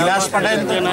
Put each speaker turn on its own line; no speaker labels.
glass পাঠায় না